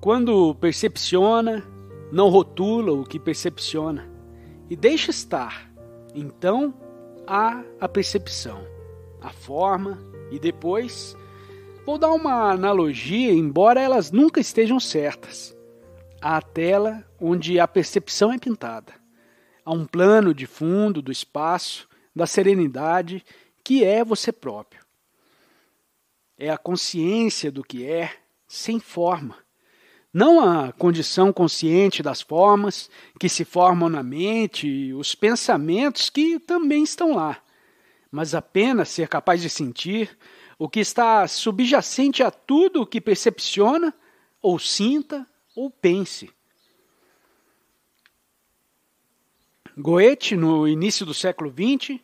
Quando percepciona, não rotula o que percepciona e deixa estar. Então há a percepção, a forma e depois. Vou dar uma analogia, embora elas nunca estejam certas. A tela onde a percepção é pintada. Há um plano de fundo do espaço, da serenidade, que é você próprio. É a consciência do que é, sem forma não a condição consciente das formas que se formam na mente, os pensamentos que também estão lá, mas apenas ser capaz de sentir o que está subjacente a tudo o que percepciona, ou sinta, ou pense. Goethe, no início do século XX,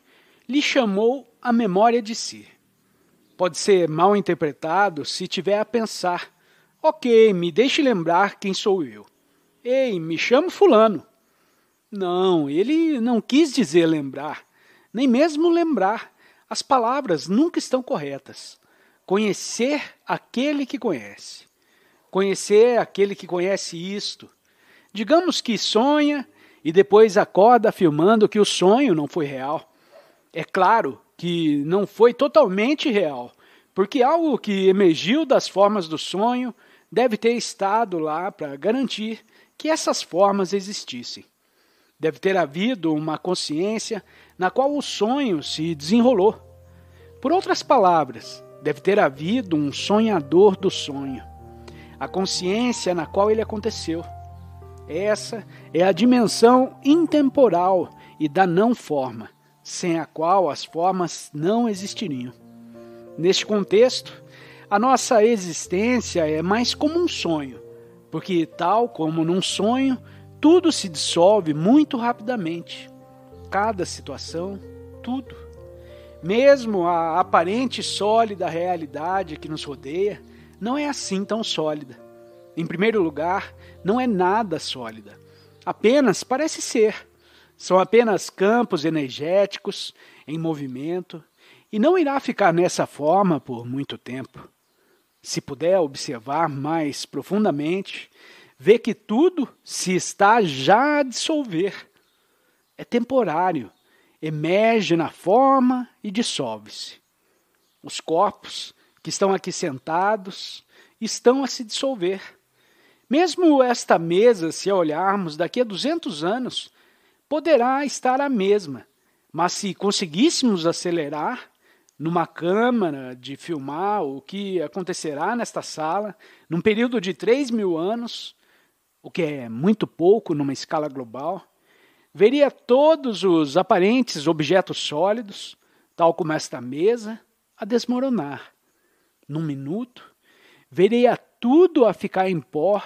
lhe chamou a memória de si. Pode ser mal interpretado se tiver a pensar Ok, me deixe lembrar quem sou eu. Ei, me chamo Fulano. Não, ele não quis dizer lembrar, nem mesmo lembrar. As palavras nunca estão corretas. Conhecer aquele que conhece. Conhecer aquele que conhece isto. Digamos que sonha e depois acorda afirmando que o sonho não foi real. É claro que não foi totalmente real, porque algo que emergiu das formas do sonho deve ter estado lá para garantir que essas formas existissem. Deve ter havido uma consciência na qual o sonho se desenrolou. Por outras palavras, deve ter havido um sonhador do sonho, a consciência na qual ele aconteceu. Essa é a dimensão intemporal e da não forma, sem a qual as formas não existiriam. Neste contexto, a nossa existência é mais como um sonho, porque, tal como num sonho, tudo se dissolve muito rapidamente. Cada situação, tudo. Mesmo a aparente sólida realidade que nos rodeia não é assim tão sólida. Em primeiro lugar, não é nada sólida. Apenas parece ser. São apenas campos energéticos em movimento e não irá ficar nessa forma por muito tempo se puder observar mais profundamente, vê que tudo se está já a dissolver. É temporário, emerge na forma e dissolve-se. Os corpos que estão aqui sentados estão a se dissolver. Mesmo esta mesa, se olharmos daqui a 200 anos, poderá estar a mesma, mas se conseguíssemos acelerar, numa câmara de filmar o que acontecerá nesta sala num período de 3 mil anos, o que é muito pouco numa escala global, veria todos os aparentes objetos sólidos, tal como esta mesa, a desmoronar. Num minuto, veria tudo a ficar em pó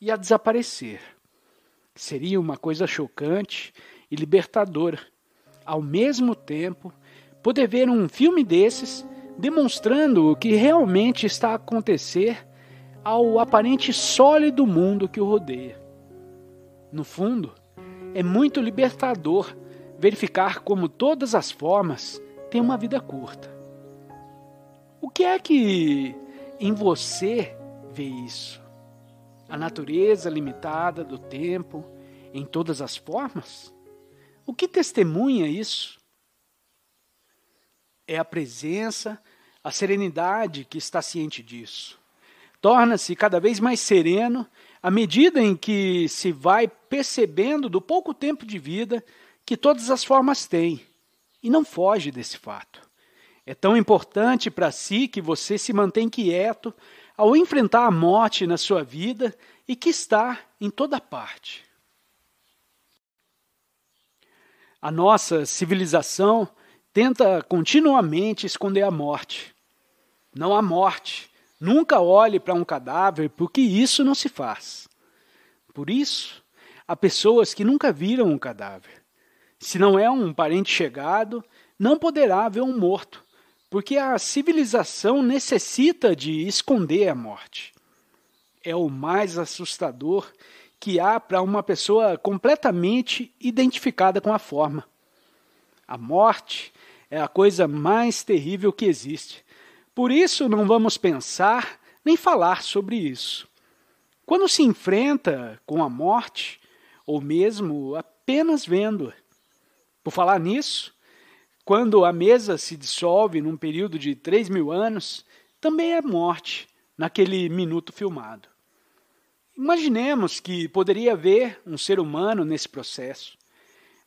e a desaparecer. Seria uma coisa chocante e libertadora, ao mesmo tempo poder ver um filme desses demonstrando o que realmente está a acontecer ao aparente sólido mundo que o rodeia. No fundo, é muito libertador verificar como todas as formas têm uma vida curta. O que é que em você vê isso? A natureza limitada do tempo em todas as formas? O que testemunha isso? É a presença, a serenidade que está ciente disso. Torna-se cada vez mais sereno à medida em que se vai percebendo do pouco tempo de vida que todas as formas têm, e não foge desse fato. É tão importante para si que você se mantém quieto ao enfrentar a morte na sua vida e que está em toda parte. A nossa civilização tenta continuamente esconder a morte. Não há morte. Nunca olhe para um cadáver, porque isso não se faz. Por isso, há pessoas que nunca viram um cadáver. Se não é um parente chegado, não poderá ver um morto, porque a civilização necessita de esconder a morte. É o mais assustador que há para uma pessoa completamente identificada com a forma. A morte é a coisa mais terrível que existe. Por isso, não vamos pensar nem falar sobre isso. quando se enfrenta com a morte, ou mesmo apenas vendo-a. Por falar nisso, quando a mesa se dissolve num período de 3 mil anos, também é morte naquele minuto filmado. Imaginemos que poderia haver um ser humano nesse processo.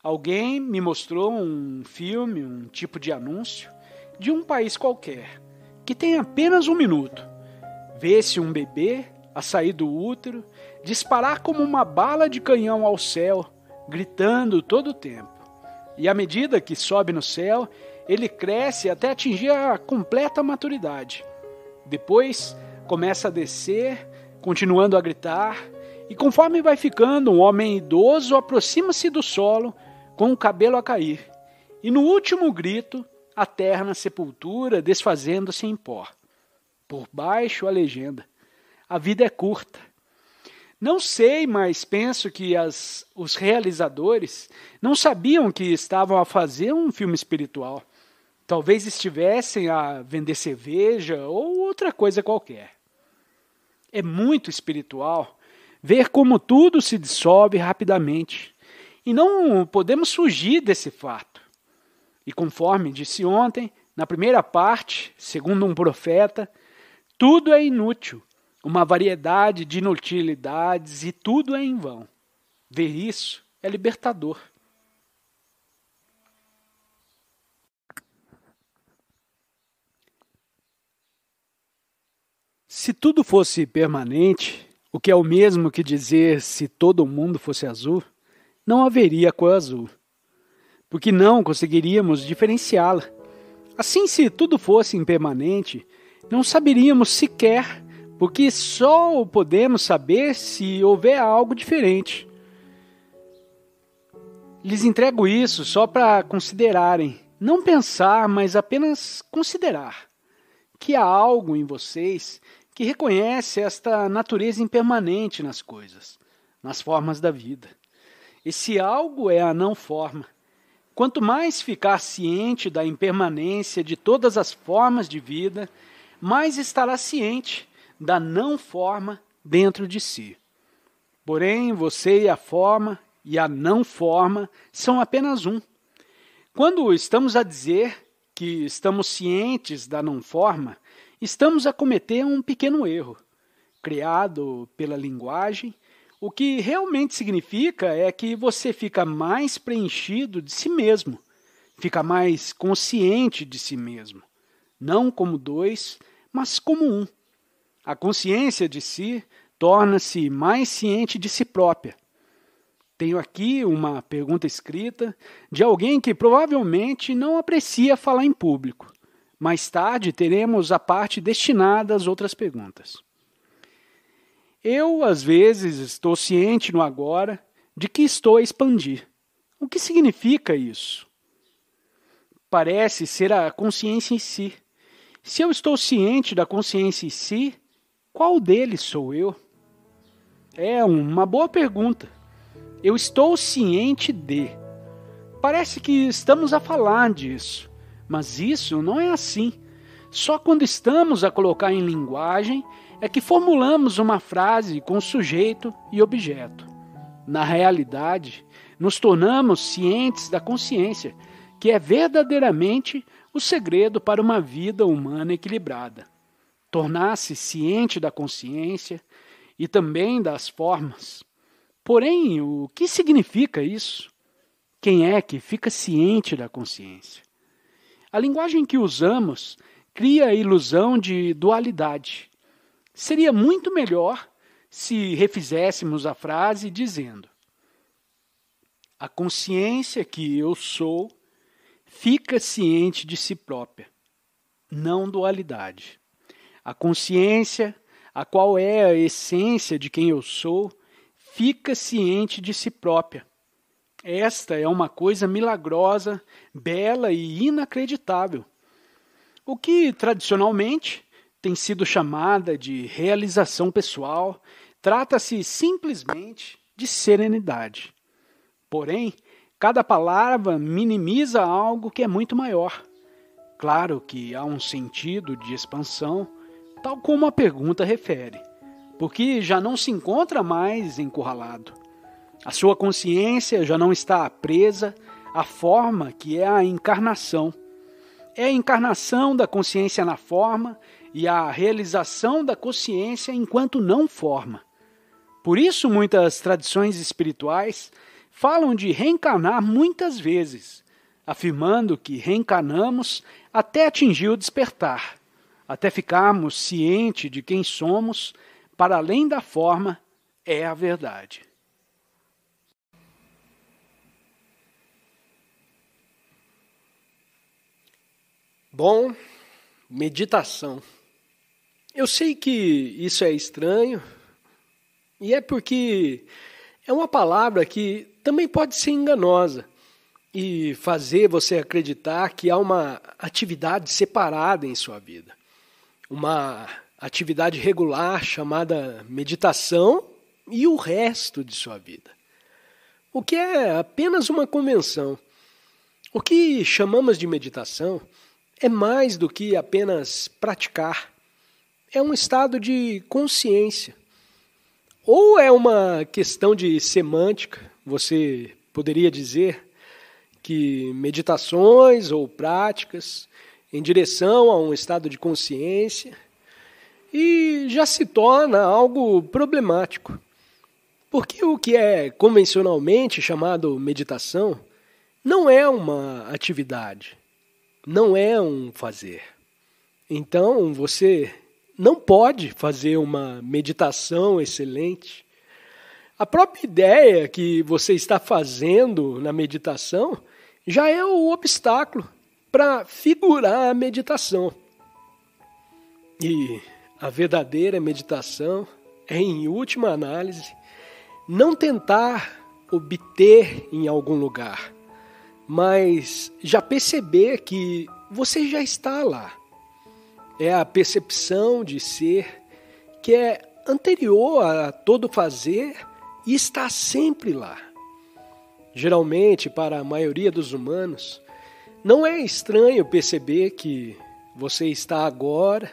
Alguém me mostrou um filme, um tipo de anúncio, de um país qualquer, que tem apenas um minuto. Vê-se um bebê a sair do útero, disparar como uma bala de canhão ao céu, gritando todo o tempo. E à medida que sobe no céu, ele cresce até atingir a completa maturidade. Depois começa a descer, continuando a gritar, e conforme vai ficando um homem idoso, aproxima-se do solo com o cabelo a cair. E no último grito, a terra na sepultura desfazendo-se em pó. Por baixo a legenda: A vida é curta. Não sei, mas penso que as, os realizadores não sabiam que estavam a fazer um filme espiritual. Talvez estivessem a vender cerveja ou outra coisa qualquer. É muito espiritual ver como tudo se dissolve rapidamente. E não podemos fugir desse fato. E conforme disse ontem, na primeira parte, segundo um profeta, tudo é inútil, uma variedade de inutilidades e tudo é em vão. Ver isso é libertador. Se tudo fosse permanente, o que é o mesmo que dizer se todo mundo fosse azul, não haveria cor azul, porque não conseguiríamos diferenciá-la. Assim, se tudo fosse impermanente, não saberíamos sequer, porque só podemos saber se houver algo diferente. Lhes entrego isso só para considerarem, não pensar, mas apenas considerar que há algo em vocês que reconhece esta natureza impermanente nas coisas, nas formas da vida. Esse algo é a não forma. Quanto mais ficar ciente da impermanência de todas as formas de vida, mais estará ciente da não forma dentro de si. Porém, você e a forma e a não forma são apenas um. Quando estamos a dizer que estamos cientes da não forma, estamos a cometer um pequeno erro, criado pela linguagem. O que realmente significa é que você fica mais preenchido de si mesmo, fica mais consciente de si mesmo, não como dois, mas como um. A consciência de si torna-se mais ciente de si própria. Tenho aqui uma pergunta escrita de alguém que provavelmente não aprecia falar em público. Mais tarde teremos a parte destinada às outras perguntas. Eu, às vezes, estou ciente no agora de que estou a expandir. O que significa isso? Parece ser a consciência em si. Se eu estou ciente da consciência em si, qual deles sou eu? É uma boa pergunta. Eu estou ciente de. Parece que estamos a falar disso, mas isso não é assim. Só quando estamos a colocar em linguagem é que formulamos uma frase com sujeito e objeto. Na realidade, nos tornamos cientes da consciência, que é verdadeiramente o segredo para uma vida humana equilibrada. Tornar-se ciente da consciência e também das formas. Porém, o que significa isso? Quem é que fica ciente da consciência? A linguagem que usamos cria a ilusão de dualidade. Seria muito melhor se refizéssemos a frase dizendo: A consciência que eu sou fica ciente de si própria, não dualidade. A consciência, a qual é a essência de quem eu sou, fica ciente de si própria. Esta é uma coisa milagrosa, bela e inacreditável. O que tradicionalmente tem sido chamada de realização pessoal, trata-se simplesmente de serenidade. Porém, Cada palavra minimiza algo que é muito maior. Claro que há um sentido de expansão, tal como a pergunta refere. porque já não se encontra mais encurralado. A sua consciência já não está presa à forma que é a encarnação. É a encarnação da consciência na forma e a realização da consciência enquanto não forma. Por isso, muitas tradições espirituais falam de reencarnar muitas vezes, afirmando que reencarnamos até atingir o despertar, até ficarmos cientes de quem somos, para além da forma, é a verdade. Bom, meditação. Eu sei que isso é estranho, e é porque é uma palavra que também pode ser enganosa e fazer você acreditar que há uma atividade separada em sua vida. Uma atividade regular chamada meditação e o resto de sua vida. O que é apenas uma convenção. O que chamamos de meditação é mais do que apenas praticar. É um estado de consciência. Ou é uma questão de semântica, você poderia dizer que meditações ou práticas em direção a um estado de consciência e já se torna algo problemático. Porque o que é convencionalmente chamado meditação não é uma atividade, não é um fazer. Então você não pode fazer uma meditação excelente. A própria ideia que você está fazendo na meditação já é o obstáculo para figurar a meditação. E a verdadeira meditação é, em última análise, não tentar obter em algum lugar, mas já perceber que você já está lá. É a percepção de ser que é anterior a todo fazer e está sempre lá. Geralmente, para a maioria dos humanos, não é estranho perceber que você está agora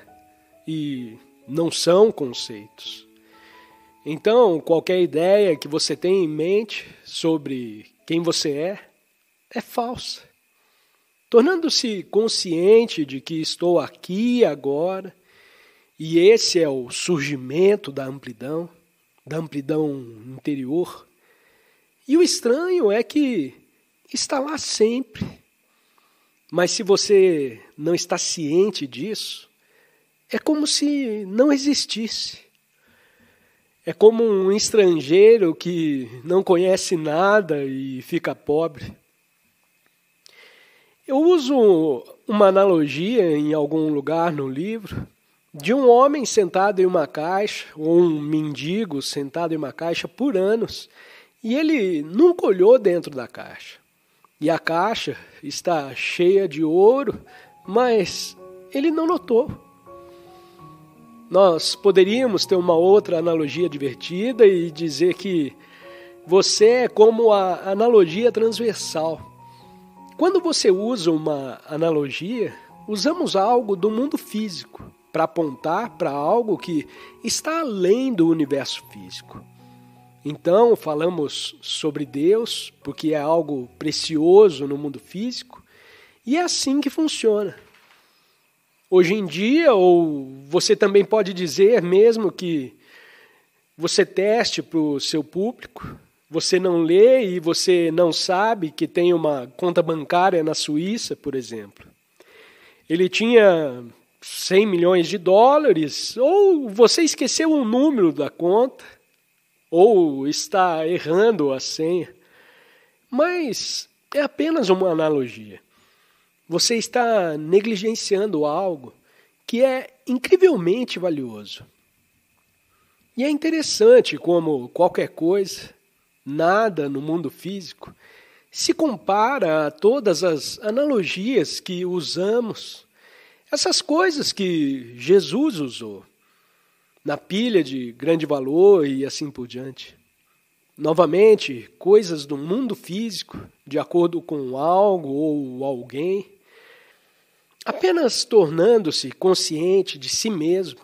e não são conceitos. Então, qualquer ideia que você tem em mente sobre quem você é, é falsa. Tornando-se consciente de que estou aqui agora, e esse é o surgimento da amplidão, da amplidão interior. E o estranho é que está lá sempre. Mas se você não está ciente disso, é como se não existisse. É como um estrangeiro que não conhece nada e fica pobre. Eu uso uma analogia em algum lugar no livro de um homem sentado em uma caixa, ou um mendigo sentado em uma caixa por anos, e ele nunca olhou dentro da caixa. E a caixa está cheia de ouro, mas ele não notou. Nós poderíamos ter uma outra analogia divertida e dizer que você é como a analogia transversal. Quando você usa uma analogia, usamos algo do mundo físico para apontar para algo que está além do universo físico. Então, falamos sobre Deus, porque é algo precioso no mundo físico, e é assim que funciona hoje em dia, ou você também pode dizer mesmo que você teste para o seu público, você não lê e você não sabe que tem uma conta bancária na Suíça, por exemplo. Ele tinha 100 milhões de dólares, ou você esqueceu o número da conta, ou está errando a senha. Mas é apenas uma analogia. Você está negligenciando algo que é incrivelmente valioso. E é interessante como qualquer coisa, nada no mundo físico, se compara a todas as analogias que usamos, essas coisas que Jesus usou, na pilha de grande valor e assim por diante. Novamente, coisas do mundo físico, de acordo com algo ou alguém, Apenas tornando-se consciente de si mesmo,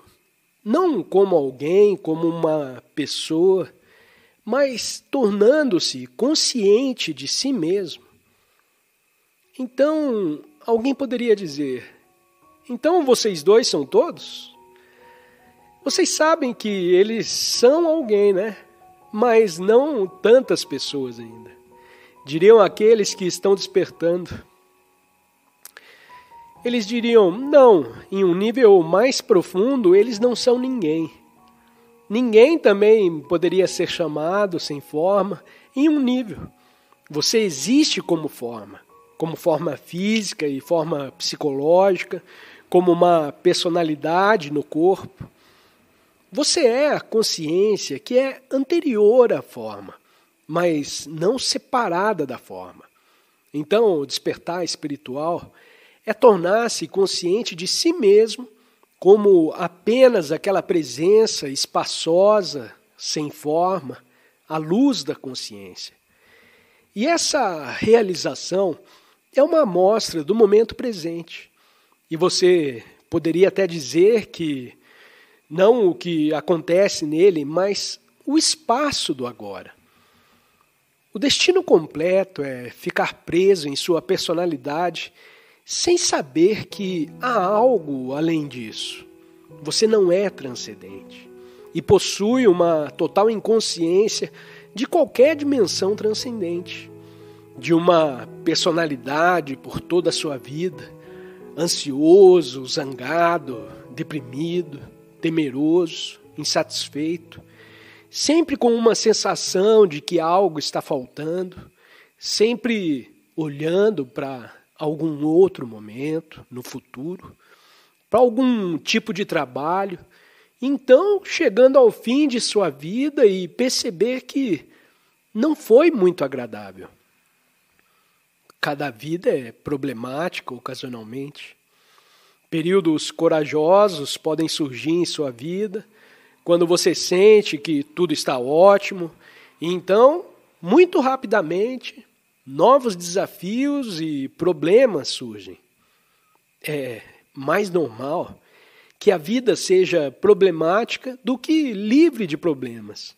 não como alguém, como uma pessoa, mas tornando-se consciente de si mesmo. Então, alguém poderia dizer: então vocês dois são todos? Vocês sabem que eles são alguém, né? Mas não tantas pessoas ainda. Diriam aqueles que estão despertando. Eles diriam: não, em um nível mais profundo, eles não são ninguém. Ninguém também poderia ser chamado sem forma em um nível. Você existe como forma, como forma física e forma psicológica, como uma personalidade no corpo. Você é a consciência que é anterior à forma, mas não separada da forma. Então, o despertar espiritual é tornar-se consciente de si mesmo como apenas aquela presença espaçosa, sem forma, a luz da consciência. E essa realização é uma amostra do momento presente. E você poderia até dizer que não o que acontece nele, mas o espaço do agora. O destino completo é ficar preso em sua personalidade sem saber que há algo além disso. Você não é transcendente e possui uma total inconsciência de qualquer dimensão transcendente, de uma personalidade por toda a sua vida, ansioso, zangado, deprimido, temeroso, insatisfeito, sempre com uma sensação de que algo está faltando, sempre olhando para algum outro momento, no futuro, para algum tipo de trabalho. Então, chegando ao fim de sua vida e perceber que não foi muito agradável. Cada vida é problemática ocasionalmente. Períodos corajosos podem surgir em sua vida, quando você sente que tudo está ótimo, e então, muito rapidamente, novos desafios e problemas surgem. É mais normal que a vida seja problemática do que livre de problemas.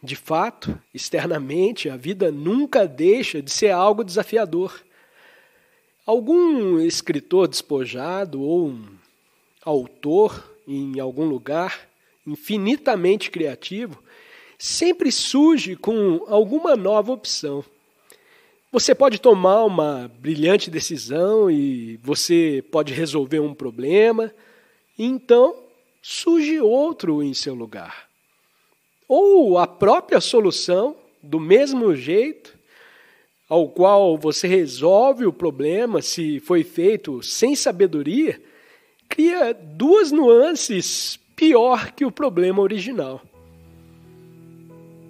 De fato, externamente, a vida nunca deixa de ser algo desafiador. Algum escritor despojado ou um autor em algum lugar infinitamente criativo sempre surge com alguma nova opção. Você pode tomar uma brilhante decisão e você pode resolver um problema, então surge outro em seu lugar. Ou a própria solução, do mesmo jeito, ao qual você resolve o problema, se foi feito sem sabedoria, cria duas nuances pior que o problema original.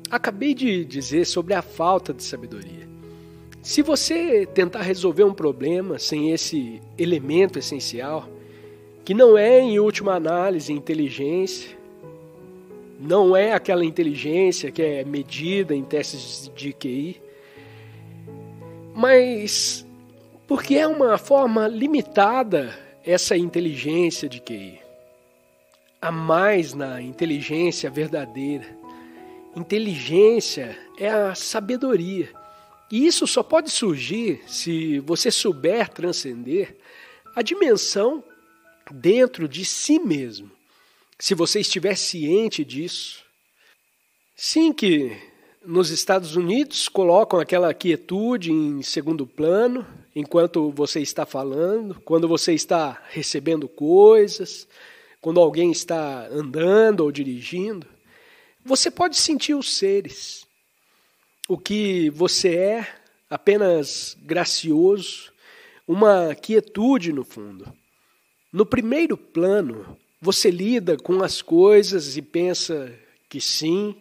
Acabei de dizer sobre a falta de sabedoria. Se você tentar resolver um problema sem esse elemento essencial, que não é, em última análise, inteligência, não é aquela inteligência que é medida em testes de QI, mas porque é uma forma limitada essa inteligência de QI. Há mais na inteligência verdadeira. Inteligência é a sabedoria e isso só pode surgir se você souber transcender a dimensão dentro de si mesmo. Se você estiver ciente disso. Sim, que nos Estados Unidos colocam aquela quietude em segundo plano enquanto você está falando, quando você está recebendo coisas, quando alguém está andando ou dirigindo. Você pode sentir os seres o que você é, apenas gracioso, uma quietude no fundo. No primeiro plano, você lida com as coisas e pensa que sim,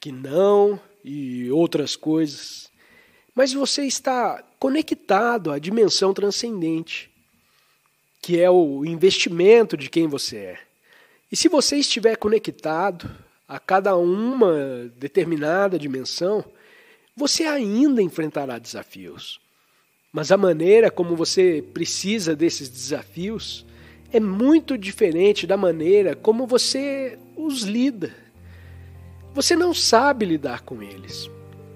que não e outras coisas. Mas você está conectado à dimensão transcendente, que é o investimento de quem você é. E se você estiver conectado a cada uma determinada dimensão, você ainda enfrentará desafios. Mas a maneira como você precisa desses desafios é muito diferente da maneira como você os lida. Você não sabe lidar com eles.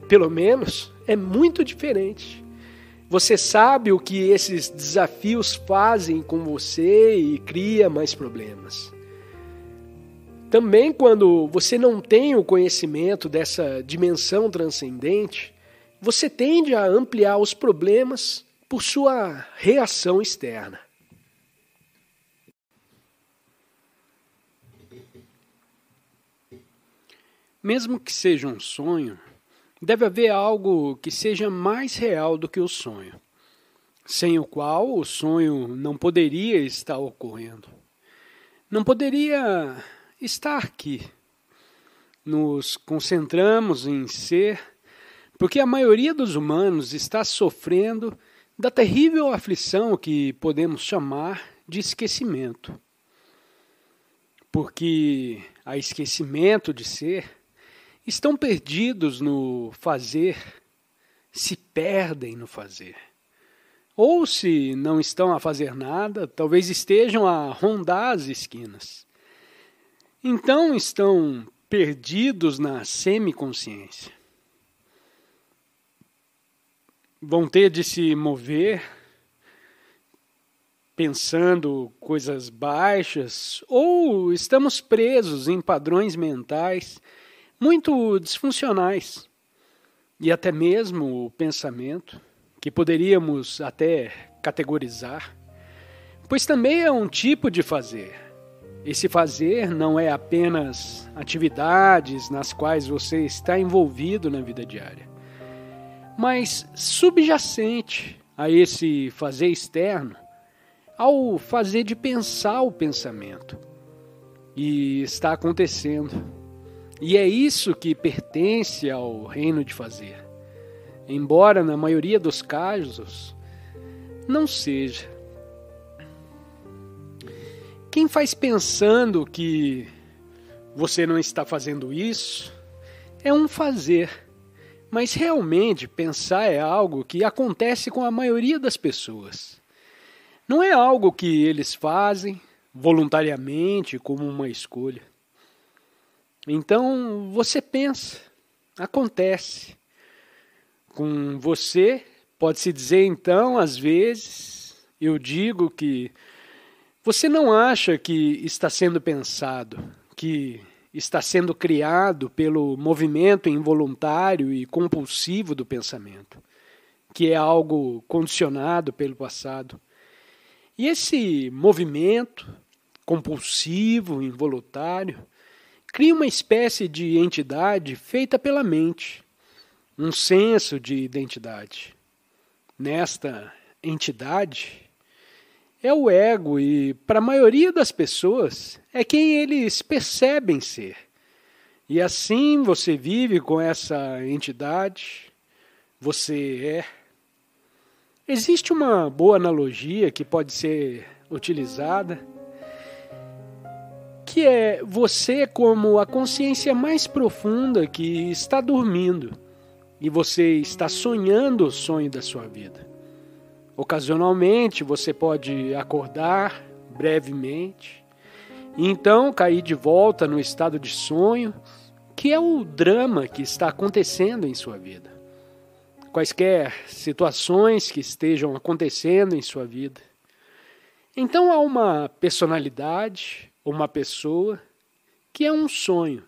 Pelo menos é muito diferente. Você sabe o que esses desafios fazem com você e cria mais problemas. Também quando você não tem o conhecimento dessa dimensão transcendente, você tende a ampliar os problemas por sua reação externa. Mesmo que seja um sonho, deve haver algo que seja mais real do que o sonho, sem o qual o sonho não poderia estar ocorrendo. Não poderia estar aqui. Nos concentramos em ser, porque a maioria dos humanos está sofrendo da terrível aflição que podemos chamar de esquecimento. Porque a esquecimento de ser estão perdidos no fazer, se perdem no fazer. Ou se não estão a fazer nada, talvez estejam a rondar as esquinas. Então estão perdidos na semiconsciência. Vão ter de se mover pensando coisas baixas, ou estamos presos em padrões mentais muito disfuncionais. E até mesmo o pensamento, que poderíamos até categorizar, pois também é um tipo de fazer esse fazer não é apenas atividades nas quais você está envolvido na vida diária, mas subjacente a esse fazer externo, ao fazer de pensar o pensamento. E está acontecendo. E é isso que pertence ao reino de fazer. Embora na maioria dos casos não seja. Quem faz pensando que você não está fazendo isso é um fazer. Mas realmente pensar é algo que acontece com a maioria das pessoas. Não é algo que eles fazem voluntariamente como uma escolha. Então você pensa, acontece. Com você, pode-se dizer então, às vezes, eu digo que você não acha que está sendo pensado, que está sendo criado pelo movimento involuntário e compulsivo do pensamento, que é algo condicionado pelo passado. E esse movimento compulsivo, involuntário, cria uma espécie de entidade feita pela mente, um senso de identidade. Nesta entidade, é o ego e, para a maioria das pessoas, é quem eles percebem ser. E assim você vive com essa entidade, você é. Existe uma boa analogia que pode ser utilizada, que é você como a consciência mais profunda que está dormindo e você está sonhando o sonho da sua vida. Ocasionalmente você pode acordar brevemente e então cair de volta no estado de sonho, que é o drama que está acontecendo em sua vida. Quaisquer situações que estejam acontecendo em sua vida. Então há uma personalidade, uma pessoa, que é um sonho,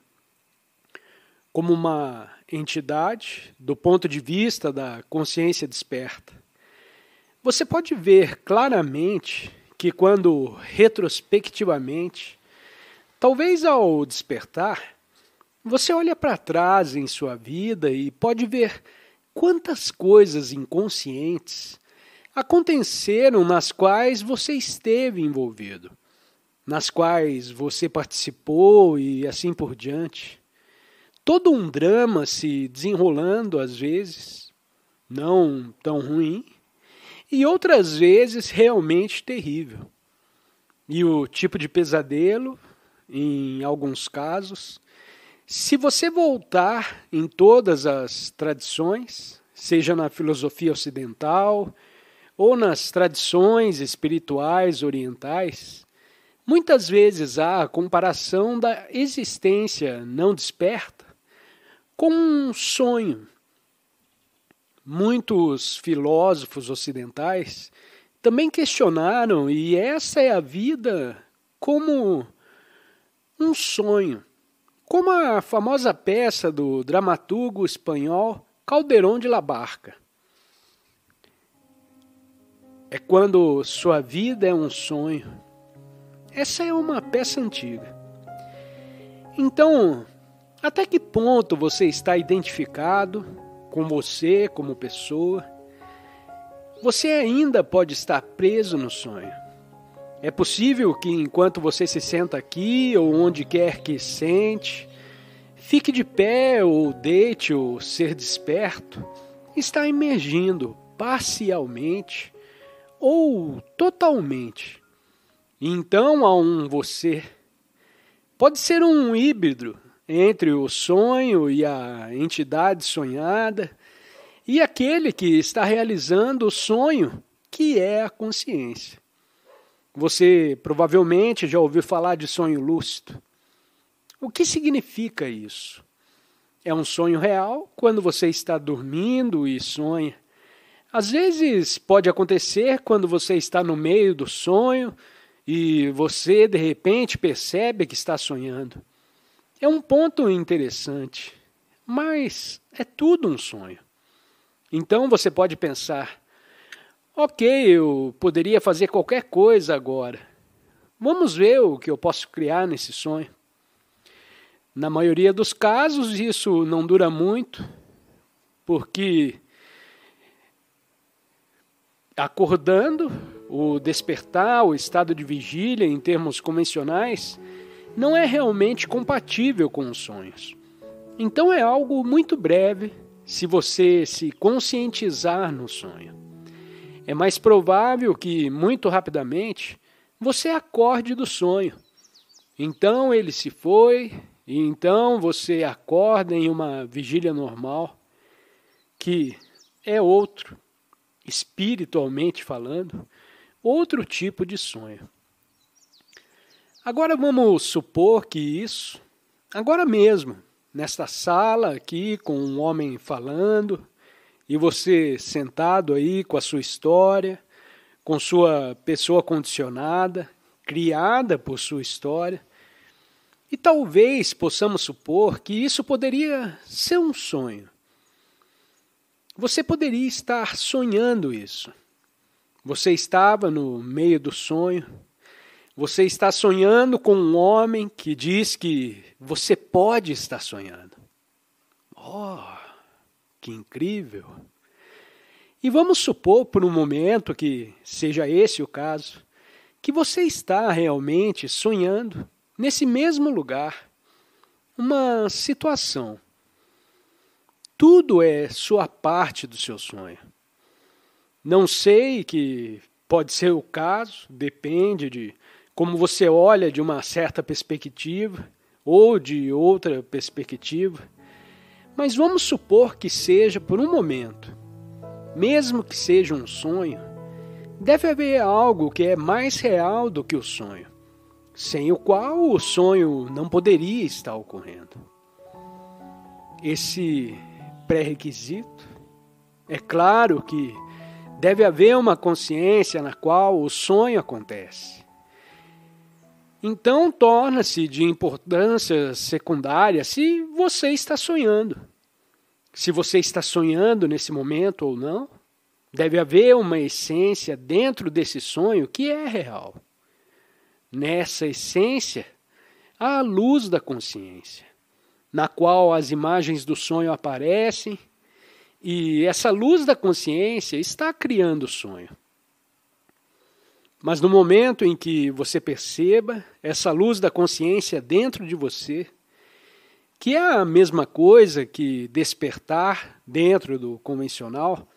como uma entidade do ponto de vista da consciência desperta. Você pode ver claramente que, quando retrospectivamente, talvez ao despertar, você olha para trás em sua vida e pode ver quantas coisas inconscientes aconteceram nas quais você esteve envolvido, nas quais você participou e assim por diante. Todo um drama se desenrolando às vezes, não tão ruim, e outras vezes realmente terrível. E o tipo de pesadelo, em alguns casos, se você voltar em todas as tradições, seja na filosofia ocidental ou nas tradições espirituais orientais, Muitas vezes há a comparação da existência não desperta com um sonho. Muitos filósofos ocidentais também questionaram, e essa é a vida como um sonho, como a famosa peça do dramaturgo espanhol Calderón de la Barca. É quando sua vida é um sonho. Essa é uma peça antiga. Então, até que ponto você está identificado com você como pessoa? Você ainda pode estar preso no sonho. É possível que enquanto você se senta aqui ou onde quer que sente, fique de pé ou deite ou ser desperto, está emergindo parcialmente ou totalmente. Então há um você. Pode ser um híbrido entre o sonho e a entidade sonhada, e aquele que está realizando o sonho, que é a consciência. Você provavelmente já ouviu falar de sonho lúcido. O que significa isso? É um sonho real quando você está dormindo e sonha. Às vezes pode acontecer quando você está no meio do sonho e você de repente percebe que está sonhando. É um ponto interessante, mas é tudo um sonho. Então você pode pensar: ok, eu poderia fazer qualquer coisa agora. Vamos ver o que eu posso criar nesse sonho. Na maioria dos casos, isso não dura muito, porque acordando, o despertar, o estado de vigília em termos convencionais, não é realmente compatível com os sonhos. Então é algo muito breve se você se conscientizar no sonho. É mais provável que, muito rapidamente, você acorde do sonho. Então ele se foi, e então você acorda em uma vigília normal, que é outro, espiritualmente falando, outro tipo de sonho. Agora vamos supor que isso, agora mesmo, nesta sala aqui com um homem falando, e você sentado aí com a sua história, com sua pessoa condicionada, criada por sua história, e talvez possamos supor que isso poderia ser um sonho. Você poderia estar sonhando isso. Você estava no meio do sonho. Você está sonhando com um homem que diz que você pode estar sonhando. Oh, que incrível! E vamos supor por um momento que seja esse o caso, que você está realmente sonhando nesse mesmo lugar, uma situação. Tudo é sua parte do seu sonho. Não sei que pode ser o caso, depende de como você olha de uma certa perspectiva ou de outra perspectiva. Mas vamos supor que seja por um momento. Mesmo que seja um sonho, deve haver algo que é mais real do que o sonho, sem o qual o sonho não poderia estar ocorrendo. Esse pré-requisito é claro que Deve haver uma consciência na qual o sonho acontece. Então torna-se de importância secundária se você está sonhando. Se você está sonhando nesse momento ou não, deve haver uma essência dentro desse sonho que é real. Nessa essência, há a luz da consciência, na qual as imagens do sonho aparecem e essa luz da consciência está criando o sonho. Mas no momento em que você perceba essa luz da consciência dentro de você, que é a mesma coisa que despertar dentro do convencional,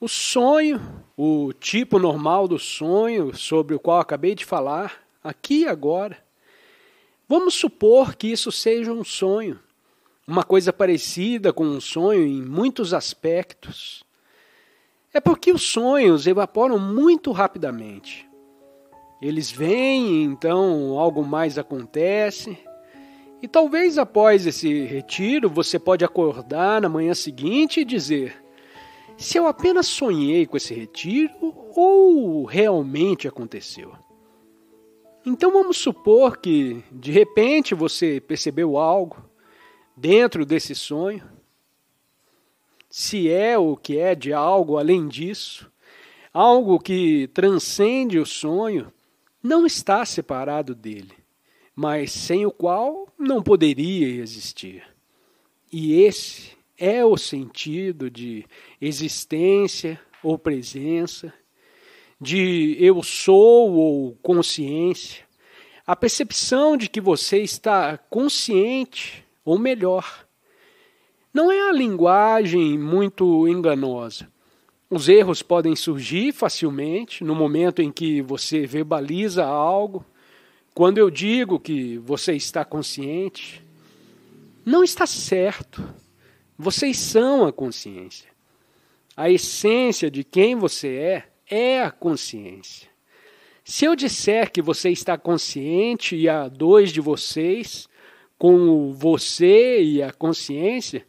o sonho, o tipo normal do sonho sobre o qual acabei de falar, aqui e agora, vamos supor que isso seja um sonho uma coisa parecida com um sonho em muitos aspectos, é porque os sonhos evaporam muito rapidamente. Eles vêm, então algo mais acontece. E talvez após esse retiro você pode acordar na manhã seguinte e dizer: se eu apenas sonhei com esse retiro ou realmente aconteceu. Então vamos supor que de repente você percebeu algo dentro desse sonho. Se é o que é de algo além disso, algo que transcende o sonho, não está separado dele, mas sem o qual não poderia existir. E esse é o sentido de existência ou presença, de eu sou ou consciência, a percepção de que você está consciente, ou melhor, não é a linguagem muito enganosa. Os erros podem surgir facilmente no momento em que você verbaliza algo. Quando eu digo que você está consciente, não está certo. Vocês são a consciência. A essência de quem você é é a consciência. Se eu disser que você está consciente e há dois de vocês, com você e a consciência,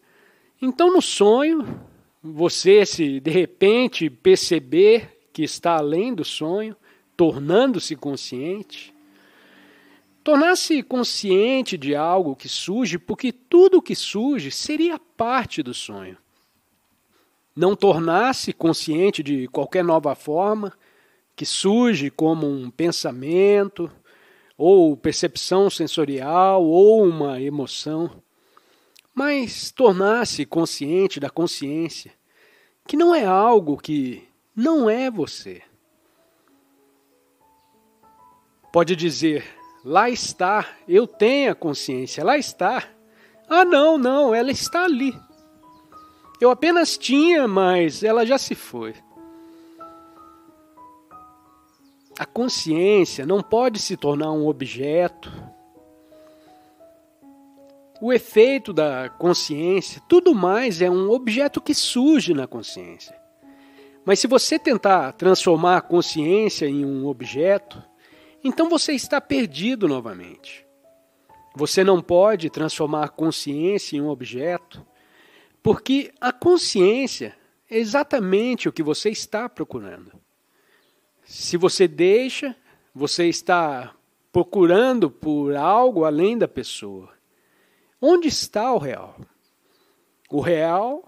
então no sonho, você se de repente perceber que está além do sonho, tornando-se consciente, tornar-se consciente de algo que surge, porque tudo que surge seria parte do sonho. Não tornar-se consciente de qualquer nova forma que surge como um pensamento, ou percepção sensorial, ou uma emoção, mas tornar-se consciente da consciência, que não é algo que não é você. Pode dizer, lá está, eu tenho a consciência, lá está. Ah, não, não, ela está ali. Eu apenas tinha, mas ela já se foi. A consciência não pode se tornar um objeto. O efeito da consciência, tudo mais é um objeto que surge na consciência. Mas se você tentar transformar a consciência em um objeto, então você está perdido novamente. Você não pode transformar a consciência em um objeto, porque a consciência é exatamente o que você está procurando. Se você deixa, você está procurando por algo além da pessoa. Onde está o real? O real,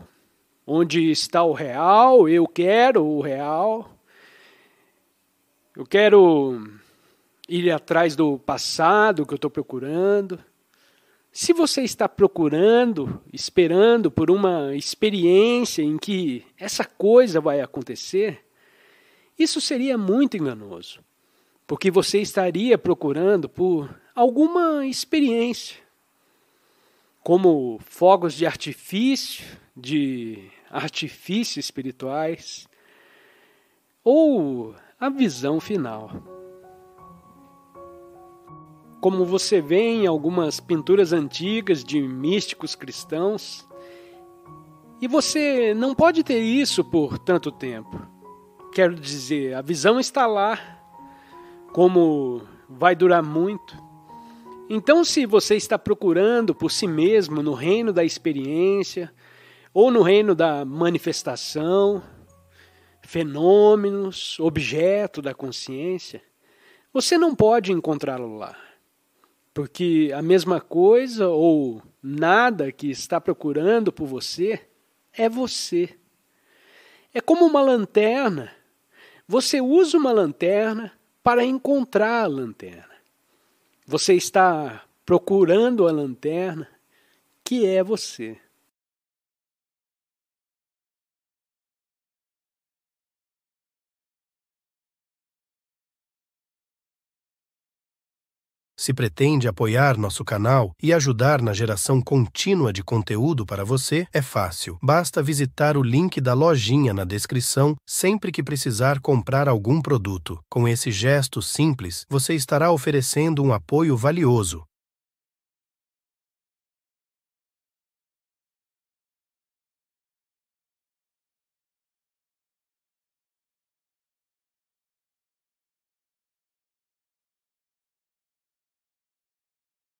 onde está o real? Eu quero o real. Eu quero ir atrás do passado que eu estou procurando. Se você está procurando, esperando por uma experiência em que essa coisa vai acontecer, isso seria muito enganoso, porque você estaria procurando por alguma experiência, como fogos de artifício, de artifícios espirituais, ou a visão final como você vê em algumas pinturas antigas de místicos cristãos. E você não pode ter isso por tanto tempo. Quero dizer, a visão está lá, como vai durar muito. Então, se você está procurando por si mesmo no reino da experiência, ou no reino da manifestação, fenômenos, objeto da consciência, você não pode encontrá-lo lá. Porque a mesma coisa ou nada que está procurando por você é você. É como uma lanterna. Você usa uma lanterna para encontrar a lanterna. Você está procurando a lanterna que é você. Se pretende apoiar nosso canal e ajudar na geração contínua de conteúdo para você, é fácil. Basta visitar o link da lojinha na descrição sempre que precisar comprar algum produto. Com esse gesto simples, você estará oferecendo um apoio valioso